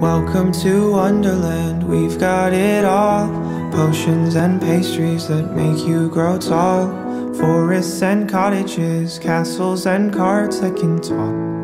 Welcome to Wonderland, we've got it all. Potions and pastries that make you grow tall. Forests and cottages, castles and carts that can talk.